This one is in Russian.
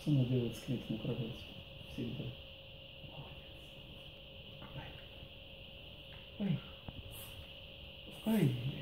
Что надо делать с на управлять? Всегда. Ой. Ай. Ай.